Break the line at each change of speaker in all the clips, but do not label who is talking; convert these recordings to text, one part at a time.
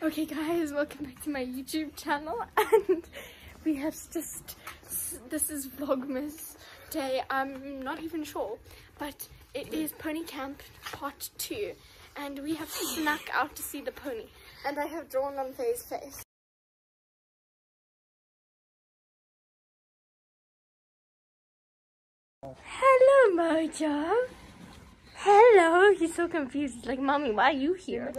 Okay guys, welcome back to my YouTube channel and we have just, this is Vlogmas day, I'm not even sure, but it is Pony Camp part 2 and we have snuck out to see the pony and I have drawn on Faye's face. Hello Mojo! Hello! He's so confused. He's like, Mommy, why are you here?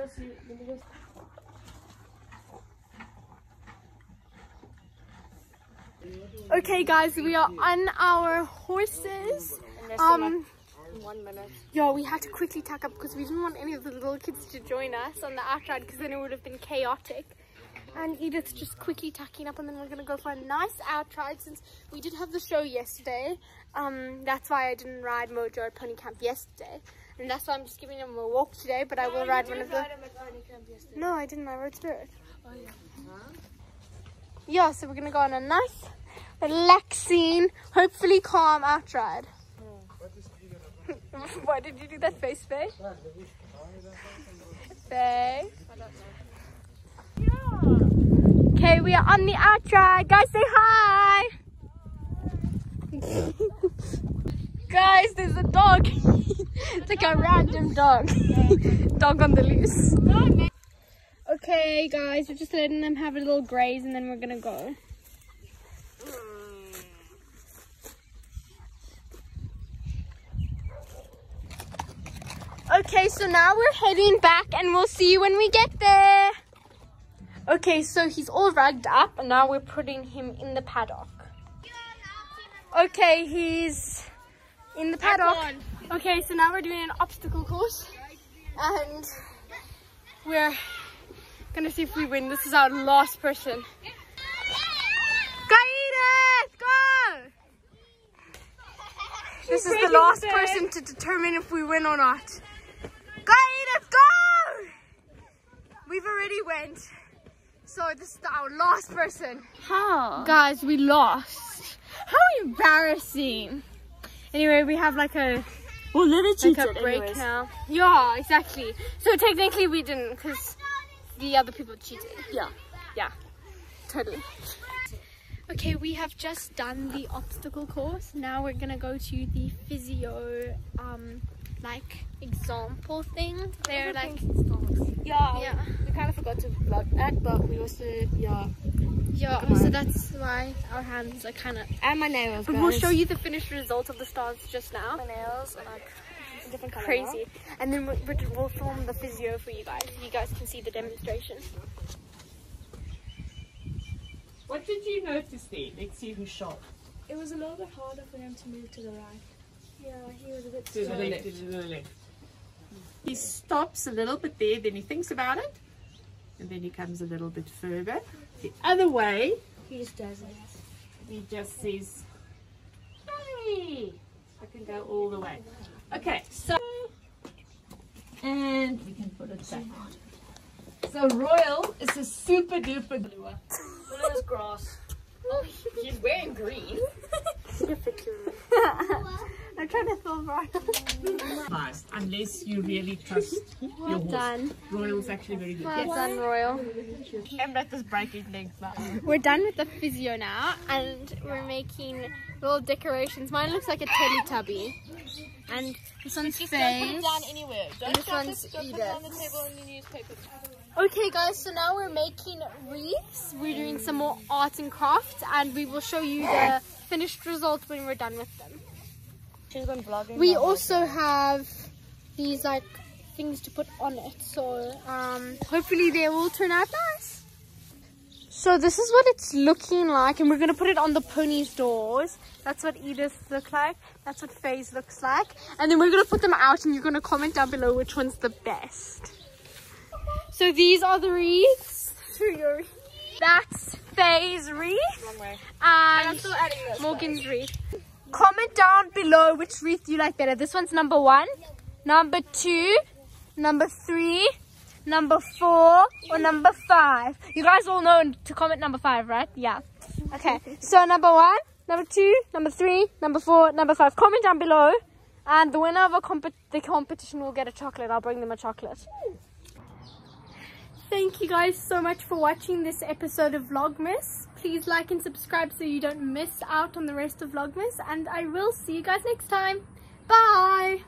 Okay, guys, we are on our horses. Um,
One minute.
yo, we had to quickly tack up because we didn't want any of the little kids to join us on the outride because then it would have been chaotic. And Edith's just quickly tacking up, and then we're gonna go for a nice outride since we did have the show yesterday. Um, that's why I didn't ride Mojo at Pony Camp yesterday, and that's why I'm just giving him a walk today. But I will ride one of the. No, I didn't. I rode Spirit.
Oh, yeah.
Yeah, so we're gonna go on a nice, relaxing, hopefully calm outride. Why did you do that face, Faye? Faye? Okay, we are on the outride. Guys, say hi! Guys, there's a dog. it's like a random dog. dog on the loose. Okay, guys, we're just letting them have a little graze and then we're gonna go. Okay, so now we're heading back and we'll see you when we get there. Okay, so he's all ragged up and now we're putting him in the paddock. Okay, he's in the paddock. Okay, so now we're doing an obstacle course and we're gonna see if we win. This is our last person. Go Edith! Go! This is the last person to determine if we win or not. Go Edith, go! We've already went. So this is our last person.
How?
Guys, we lost. How embarrassing. Anyway, we have like a
Well, Lily
like
cheated
a break
anyways.
now. Yeah, exactly. So technically we didn't because the other people cheated.
Yeah.
Yeah, totally. Okay, we have just done the obstacle course. Now we're gonna go to the physio, um, like example thing. They're like,
Yeah.
yeah,
We kind of forgot to vlog that, but we also, yeah.
yeah.
Come
So
on.
that's why our hands are kind of.
And my nails,
But
guys.
we'll show you the finished result of the stars just now.
My nails are like a different color.
Crazy. And then we'll, we'll film the physio for you guys. You guys can see the demonstration.
What did you notice there? Let's see who shot.
It was a little bit harder for him to move to the right. Yeah, he was a bit
To the left, to the left. He stops a little bit there, then he thinks about it, and then he comes a little bit further. The other way,
He just does it.
he just says, "Hey, I can go all the way." Okay, so and we can put it back. So Royal is a super duper gluer.
Blue grass. Oh, he's wearing green.
I'm trying to film right.
Fast, unless you really trust your horse.
done.
Royal's actually very good.
Well done, Royal.
That is breaking things now.
We're done with the physio now, and we're making little decorations. Mine looks like a Teletubby. And this one's Faye's.
anywhere.
And this one's
the table in the newspaper.
Okay guys, so now we're making wreaths. We're doing some more art and crafts and we will show you the finished results when we're done with them.
She's going vlogging.
We also have these like things to put on it. So um, hopefully they will turn out nice. So this is what it's looking like and we're going to put it on the pony's doors. That's what Edith look like. That's what Faye's looks like. And then we're going to put them out and you're going to comment down below which one's the best. So these are the wreaths. That's Faye's wreath and
still adding this.
Morgan's wreath. Comment down below which wreath you like better. This one's number one, number two, number three, number four, or number five. You guys all know to comment number five, right? Yeah. Okay. So number one, number two, number three, number four, number five. Comment down below. And the winner of comp- the competition will get a chocolate. I'll bring them a chocolate. Thank you guys so much for watching this episode of Vlogmas. Please like and subscribe so you don't miss out on the rest of Vlogmas. And I will see you guys next time. Bye!